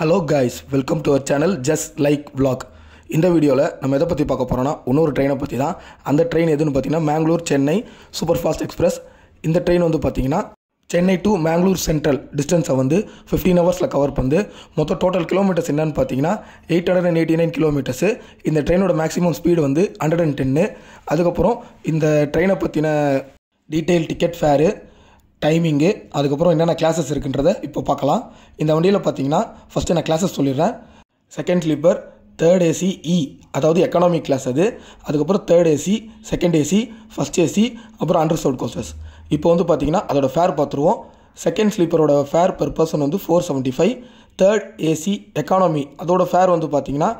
Hello guys welcome to our channel just like vlog இந்த வீடியோவில் நம்ம எதை பற்றி பார்க்க போகிறோம்னா இன்னொரு ட்ரெயினை பற்றி தான் அந்த ட்ரெயின் எதுன்னு பார்த்தீங்கன்னா Mangalore Chennai super fast express இந்த ட்ரெயின் வந்து பார்த்தீங்கன்னா சென்னை டு மேங்களூர் சென்ட்ரல் டிஸ்டன்ஸை வந்து ஃபிஃப்டீன் ஹவர்ஸில் கவர் பண்ணுது. மொத்தம் டோட்டல் கிலோமீட்டர்ஸ் என்னன்னு பார்த்தீங்கன்னா eight hundred and eighty nine kilometres இந்த ட்ரெயினோட மேக்ஸிமம் ஸ்பீடு வந்து ஹண்ட்ரட் அண்ட் டென்னு அதுக்கப்புறம் இந்த ட்ரெயினை பற்றின டீட்டெயில் டிக்கெட் ஃபேரு டைமிங்கு அதுக்கப்புறம் என்னென்ன கிளாஸஸ் இருக்குன்றதை இப்போ பார்க்கலாம். இந்த வண்டியில் பார்த்தீங்கன்னா ஃபஸ்ட்டு நான் கிளாஸஸ் சொல்லிடுறேன். செகண்ட் ஸ்லீப்பர் தேர்ட் ஏசி இ அதாவது எக்கனாமிக் கிளாஸ் அது. அதுக்கப்புறம் third AC second AC first AC அப்புறம் அண்டர் சவுட் கோச்சஸ் இப்போ வந்து பார்த்தீங்கன்னா அதோட ஃபேர் பார்த்துருவோம். செகண்ட் ஸ்லீப்பரோட ஃபேர் பர் பர்சன் வந்து four seventy five third AC economy அதோட ஃபேர் வந்து பார்த்தீங்கன்னா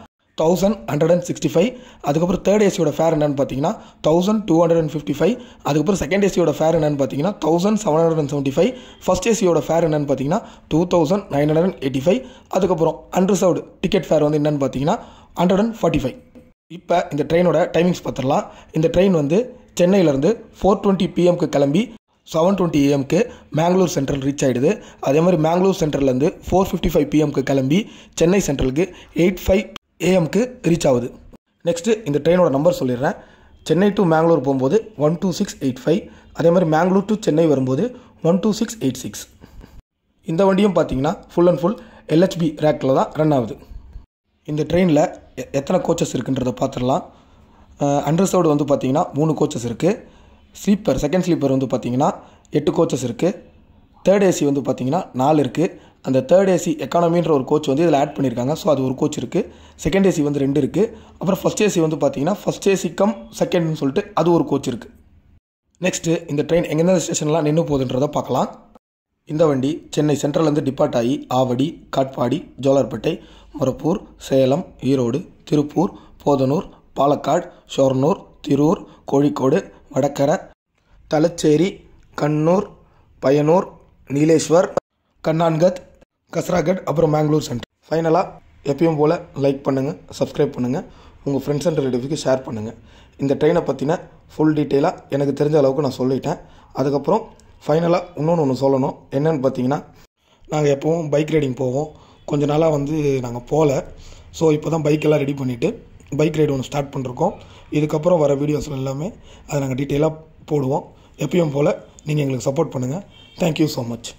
thousand hundred and sixty five அதுக்கப்புறம் தேர்ட் ஏசியோட ஃபேர் என்னன்னு பார்த்தீங்கன்னா thousand two hundred and fifty five அதுக்கப்புறம் செகண்ட் ஏசியோட ஃபேர் என்னன்னு பார்த்தீங்கன்னா thousand seven hundred and seventy five first ஏசியோட fare என்னன்னு பார்த்தீங்கன்னா two thousand nine hundred and eighty five அதுக்கப்புறம் அன்ரிசர்வ்டு டிக்கெட் ஃபேர் வந்து என்னென்னு பார்த்தீங்கன்னா ஹண்ட்ரட் அண்ட் ஃபார்ட்டி ஃபைவ் இப்போ இந்த ட்ரெயினோட டைமிங்ஸ் பார்த்துடலாம். இந்த ட்ரெயின் வந்து சென்னையிலேருந்து ஃபோர் டுவெண்ட்டி பிஎம்க்கு கிளம்பி செவன் டுவெண்ட்டி ஏஎம்க்கு மேங்களூர் சென்ட்ரல் ரீச் ஆகிடுது அதே மாதிரி மேங்களூர் சென்ட்ரல்லேருந்து ஃபோர் ஃபிஃப்டி ஃபைவ் பிஎம்க்கு கிளம்பி சென்னை சென்ட்ரலுக்கு எயிட் ஃபைவ் ஏஎம்க்கு ரீச் ஆகுது. நெக்ஸ்ட்டு இந்த ட்ரெயினோட நம்பர் சொல்லிடுறேன். சென்னை டு மேங்களூர் போகும்போது one two six eight five அதே மாதிரி மேங்களூர் டு சென்னை வரும்போது one two six eight six இந்த வண்டியும் பார்த்தீங்கன்னா ஃபுல் அண்ட் ஃபுல் எல்ஹெச்பி ரேக்கில் தான் ரன் ஆகுது. இந்த ட்ரெயினில் எத்தனை கோச்சஸ் இருக்குன்றதை பார்த்துடலாம் அண்டர்சர்வ்டு வந்து பார்த்தீங்கன்னா மூணு கோச்சஸ் இருக்குது ஸ்லீப்பர் செகண்ட் ஸ்லீப்பர் வந்து பார்த்தீங்கன்னா எட்டு கோச்சஸ் இருக்குது தேர்ட் ஏசி வந்து பார்த்தீங்கன்னா நாலு இருக்குது அந்த தேர்ட் ஏசி எக்கானமின்ற ஒரு கோச் வந்து இதில் ஆட் பண்ணியிருக்காங்க ஸோ அது ஒரு கோச் இருக்குது செகண்ட் ஏசி வந்து ரெண்டு இருக்குது அப்புறம் ஃபஸ்ட் ஏசி வந்து பார்த்தீங்கன்னா ஃபஸ்ட் ஏசி கம் செகண்ட்னு சொல்லிட்டு அது ஒரு கோச் இருக்குது நெக்ஸ்ட்டு இந்த ட்ரெயின் எங்கெந்த ஸ்டேஷன்லாம் நின்று போகுதுன்றதை பார்க்கலாம். இந்த வண்டி சென்னை சென்ட்ரல்லேருந்து டிபார்ட் ஆகி ஆவடி காட்பாடி ஜோலார்பேட்டை முரப்பூர் சேலம் ஈரோடு திருப்பூர் போதனூர் பாலக்காடு ஷொர்னூர் திருவூர் கோழிக்கோடு வடக்கரை தலச்சேரி கண்ணூர் பயனூர் நீலேஸ்வர் கண்ணான்கத் கஸ்ராகட் அப்புறம் மேங்களூர் சென்டர் ஃபைனலாக எப்பயும் போல் லைக் பண்ணுங்கள் சப்ஸ்கிரைப் பண்ணுங்கள் உங்கள் ஃப்ரெண்ட்ஸ் அண்ட் ரிலேட்டிவ்க்கு ஷேர் பண்ணுங்கள் இந்த ட்ரெயினை பற்றின ஃபுல் டீட்டெயிலாக எனக்கு தெரிஞ்ச அளவுக்கு நான் சொல்லிட்டேன். அதுக்கப்புறம் ஃபைனலாக இன்னொன்று ஒன்று சொல்லணும். என்னென்னு பார்த்தீங்கன்னா நாங்கள் எப்போவும் பைக் ரைடிங் போவோம். கொஞ்ச நாளாக வந்து நாங்கள் போகல ஸோ இப்போ தான் பைக்கெல்லாம் ரெடி பண்ணிவிட்டு பைக் ரைடு ஒன்று ஸ்டார்ட் பண்ணிருக்கோம். இதுக்கப்புறம் வர வீடியோஸ் எல்லாமே அதை நாங்கள் டீட்டெயிலாக போடுவோம். எப்பயும் போல் நீங்கள் எங்களுக்கு சப்போர்ட் பண்ணுங்கள் தேங்க்யூ ஸோ மச்